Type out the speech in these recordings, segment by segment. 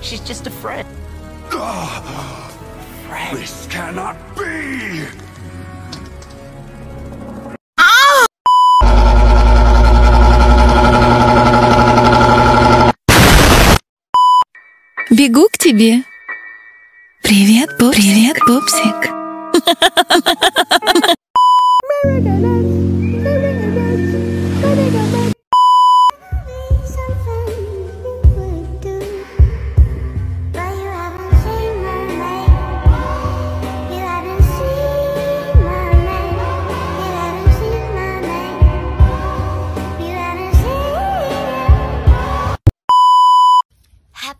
She's just a friend. friend. This cannot be! Бегу к тебе. Привет, Пупсик. Привет, Пупсик.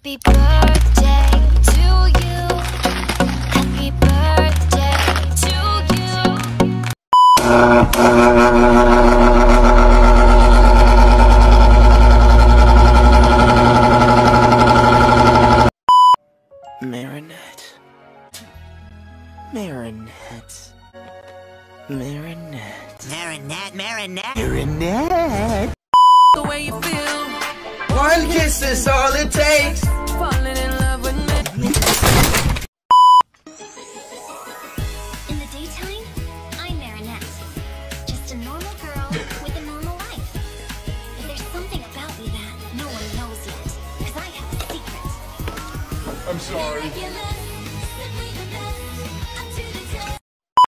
Happy birthday to you. Happy birthday to you. Marinette. Marinette. Marinette. Marinette, Marinette. Marinette. One kiss is all it takes. Falling in love with me. In the daytime, I'm Marinette. Just a normal girl with a normal life. But there's something about me that no one knows yet. Because I have a secret. I'm sorry. Regular